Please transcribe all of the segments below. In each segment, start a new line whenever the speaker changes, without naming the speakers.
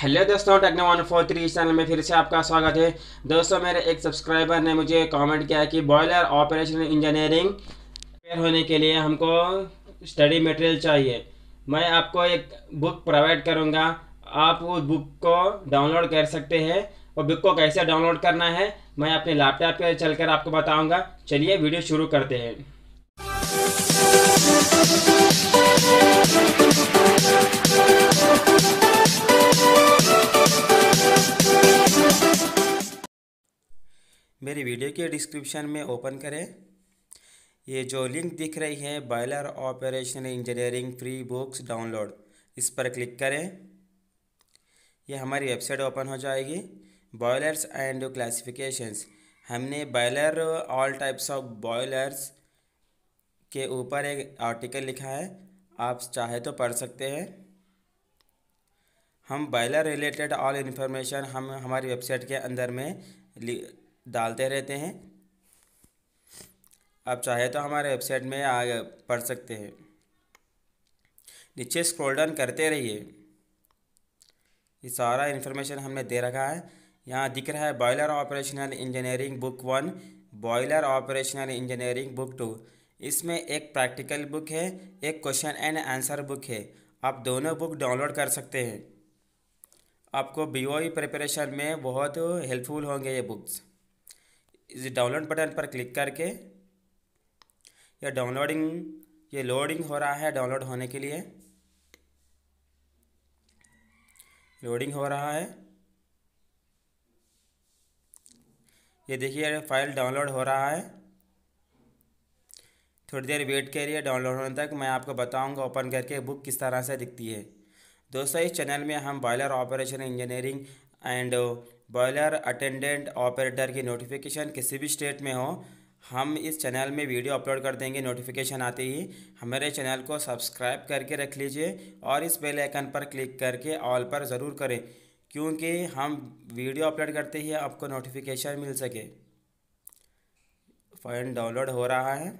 Hello दोस्तों techno one four three channel में फिर से आपका स्वागत है। दोस्तों, मेरे एक सब्सक्राइबर ने मुझे कमेंट किया कि बॉयलर ऑपरेशन इंजीनियरिंग होने के लिए हमको स्टडी मटेरियल चाहिए। मैं आपको एक बुक प्रोवाइड करूँगा। आप उस बुक को डाउनलोड कर सकते हैं। और बुक को कैसे डाउनलोड करना है, मैं अपने लैपटॉप पर चलकर आपको बताऊँगा। चलिए वीडियो शुरू करते हैं। वीडियो के डिस्क्रिप्शन में ओपन करें। ये जो लिंक दिख रही है, boiler operation engineering free books download, इस पर क्लिक करें। ये हमारी वेबसाइट ओपन हो जाएगी। Boilers and classifications. हमने boiler, all types of boilers के ऊपर एक आर्टिकल लिखा है, आप चाहे तो पढ़ सकते हैं। हम बॉयलर रिलेटेड ऑल इन्फॉर्मेशन हम, हमारी वेबसाइट के अंदर में डालते रहते हैं। आप चाहे तो हमारे वेबसाइट में आगे पढ़ सकते हैं। नीचे स्क्रॉल डाउन करते रहिए। ये सारा इन्फॉर्मेशन हमने दे रखा है। यहाँ दिख रहा है boiler operational engineering book one boiler operational engineering book two इसमें एक प्रैक्टिकल बुक है, एक क्वेश्चन एंड आंसर बुक है। आप दोनों बुक डाउनलोड कर सकते हैं। आपको बी ओ प्रिपरेशन में बहुत हेल्पफुल होंगे ये बुक्स इस डाउनलोड बटन पर क्लिक करके यह डाउनलोडिंग, ये लोडिंग हो रहा है डाउनलोड होने के लिए। लोडिंग हो रहा है। ये देखिए फ़ाइल डाउनलोड हो रहा है। थोड़ी देर वेट करिए, डाउनलोड होने तक मैं आपको बताऊँगा ओपन करके बुक किस तरह से दिखती है। दोस्तों, इस चैनल में हम boiler operation engineering and boiler attendant operator की नोटिफिकेशन किसी भी स्टेट में हो, हम इस चैनल में वीडियो अपलोड कर देंगे नोटिफिकेशन आते ही। हमारे चैनल को सब्सक्राइब करके रख लीजिए और इस बेल आइकन पर क्लिक करके ऑल पर ज़रूर करें, क्योंकि हम वीडियो अपलोड करते ही आपको नोटिफिकेशन मिल सके। फ़ाइल डाउनलोड हो रहा है।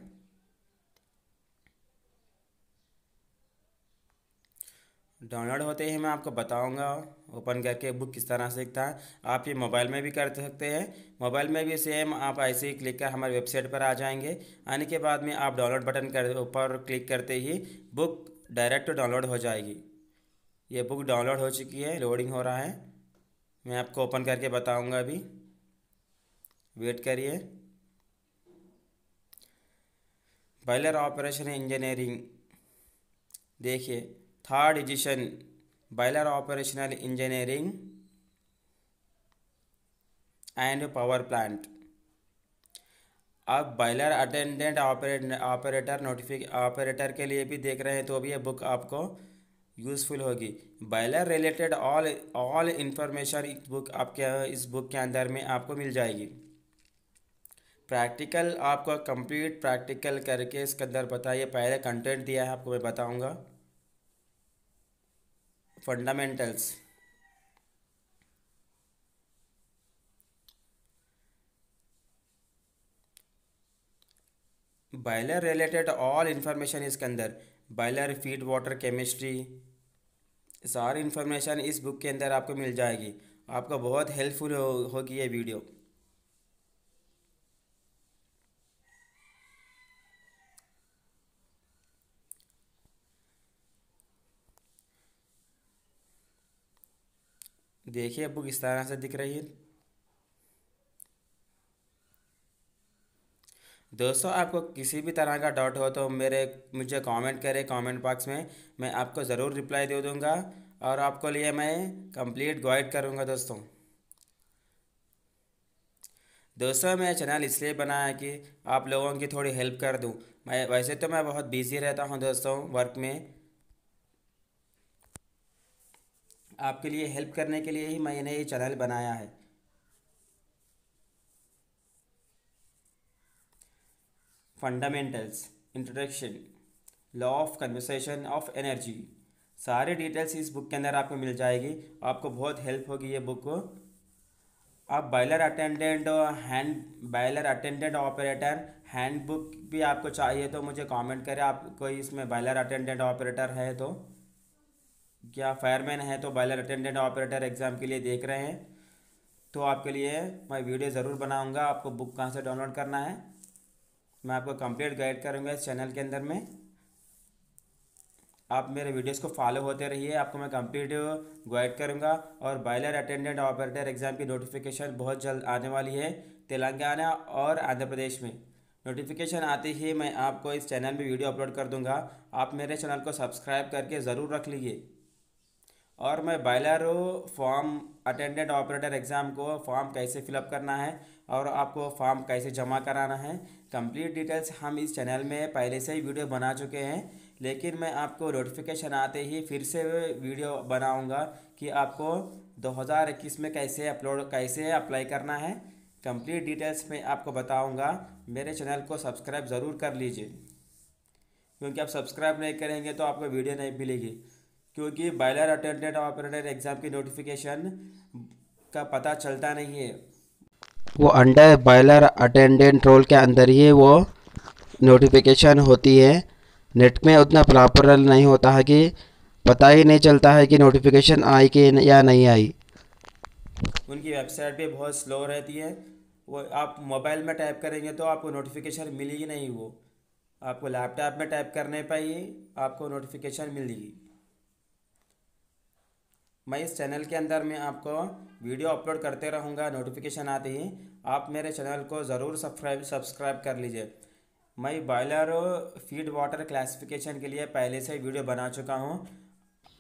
डाउनलोड होते ही मैं आपको बताऊँगा, ओपन करके बुक किस तरह से दिखता है। आप ये मोबाइल में भी कर सकते हैं। मोबाइल में भी सेम आप ऐसे ही क्लिक कर हमारे वेबसाइट पर आ जाएँगे। आने के बाद में आप डाउनलोड बटन कर, ऊपर क्लिक करते ही बुक डायरेक्ट डाउनलोड हो जाएगी। ये बुक डाउनलोड हो चुकी है, लोडिंग हो रहा है। मैं आपको ओपन करके बताऊँगा अभी। वेट करिए। Boiler operation engineering. देखिए third edition boiler operational engineering and power plant अब boiler attendant operator notification operator के लिए भी देख रहे हैं तो भी ये बुक आपको यूज़फुल होगी। Boiler related all all information इस बुक आपके, इस बुक के अंदर में आपको मिल जाएगी। प्रैक्टिकल आपको कंप्लीट प्रैक्टिकल करके इसके अंदर बताइए। पहले कंटेंट दिया है, आपको मैं बताऊँगा। Fundamentals boiler related all information इसके अंदर बॉयलर फ़ीड वाटर केमिस्ट्री सारी इन्फॉर्मेशन इस बुक के अंदर आपको मिल जाएगी। आपका बहुत हेल्पफुल होगी हो, ये वीडियो। देखिए बुक इस तरह से दिख रही है। दोस्तों, आपको किसी भी तरह का डाउट हो तो मेरे, मुझे कमेंट करें कमेंट बॉक्स में। मैं आपको ज़रूर रिप्लाई दे दूँगा और आपको लिए मैं कंप्लीट गाइड करूँगा दोस्तों। दोस्तों मैं चैनल इसलिए बनाया कि आप लोगों की थोड़ी हेल्प कर दूँ। मैं, वैसे तो मैं बहुत बिज़ी रहता हूँ दोस्तों वर्क में। आपके लिए हेल्प करने के लिए ही मैंने ये चैनल बनाया है। Fundamentals introduction law of conversation of energy सारे डिटेल्स इस बुक के अंदर आपको मिल जाएगी। आपको बहुत हेल्प होगी ये बुक को। आप boiler attendant hand boiler attendant operator handbook भी आपको चाहिए तो मुझे कमेंट करें। आप कोई इसमें बायलर अटेंडेंट ऑपरेटर है तो। क्या फायरमैन है तो बॉयलर अटेंडेंट ऑपरेटर एग्ज़ाम के लिए देख रहे हैं। तो आपके लिए मैं वीडियो ज़रूर बनाऊँगा, आपको बुक कहाँ से डाउनलोड करना है। मैं आपको कंप्लीट गाइड करूँगा इस चैनल के अंदर में। आप मेरे वीडियोस को फॉलो होते रहिए, आपको मैं कंप्लीट गाइड करूँगा और बॉयलर अटेंडेंट ऑपरेटर एग्ज़ाम की नोटिफिकेशन बहुत जल्द आने वाली है तेलंगाना और आंध्र प्रदेश में। नोटिफिकेशन आते ही मैं आपको इस चैनल में वीडियो अपलोड कर दूँगा। आप मेरे चैनल को सब्सक्राइब करके ज़रूर रख लीजिए। और मैं boiler form attendant operator exam को फॉर्म कैसे फिलअप करना है और आपको फॉर्म कैसे जमा कराना है कंप्लीट डिटेल्स हम इस चैनल में पहले से ही वीडियो बना चुके हैं। लेकिन मैं आपको नोटिफिकेशन आते ही फिर से वीडियो बनाऊँगा कि आपको 2021 में कैसे अपलोड कैसे अप्लाई करना है। कंप्लीट डिटेल्स में आपको बताऊँगा। मेरे चैनल को सब्सक्राइब ज़रूर कर लीजिए। क्योंकि आप सब्सक्राइब नहीं करेंगे तो आपको वीडियो नहीं मिलेगी। क्योंकि बायलर अटेंडेंट ऑपरेटर एग्ज़ाम की नोटिफिकेशन का पता चलता नहीं है।
वो अंडर बायलर अटेंडेंट रोल के अंदर ही वो नोटिफिकेशन होती है। नेट में उतना प्रॉपर नहीं होता है कि पता ही नहीं चलता है कि नोटिफिकेशन आई कि या नहीं आई।
उनकी वेबसाइट भी बहुत स्लो रहती है। वो आप मोबाइल में टाइप करेंगे तो आपको नोटिफिकेशन मिलेगी नहीं वो। आपको लैपटॉप में टाइप करने पर ही आपको नोटिफिकेशन मिलेगी मैं इस चैनल के अंदर मैं आपको वीडियो अपलोड करते रहूँगा नोटिफिकेशन आते ही। आप मेरे चैनल को ज़रूर सब्सक्राइब सब्सक्राइब कर लीजिए। मैं बॉयलर फ़ीड वाटर क्लासिफिकेशन के लिए पहले से वीडियो बना चुका हूँ।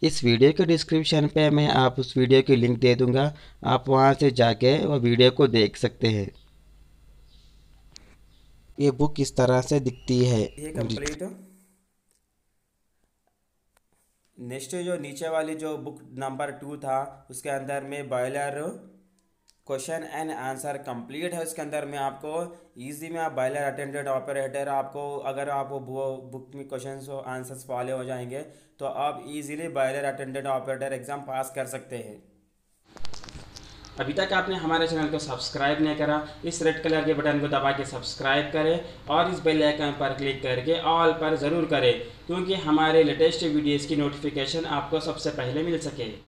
इस वीडियो के डिस्क्रिप्शन पे मैं आप उस वीडियो की लिंक दे दूँगा। आप वहाँ से जाके वो वीडियो को देख सकते हैं। ये बुक किस तरह से दिखती है।
ये कंप्लीट नेक्स्ट जो नीचे वाली जो बुक नंबर टू था, उसके अंदर में boiler question and answer complete है, उसके अंदर में आपको इजी में आप बॉयलर अटेंडेंट ऑपरेटर आपको अगर आप वो बुक में क्वेश्चन आंसर्स फॉलो हो जाएँगे तो आप easily boiler attendant operator exam pass कर सकते हैं। अभी तक आपने हमारे चैनल को सब्सक्राइब नहीं करा, इस रेड कलर के बटन को दबा के सब्सक्राइब करें और इस बेल आइकन पर क्लिक करके ऑल पर ज़रूर करें, क्योंकि हमारे लेटेस्ट वीडियोज़ की नोटिफिकेशन आपको सबसे पहले मिल सके।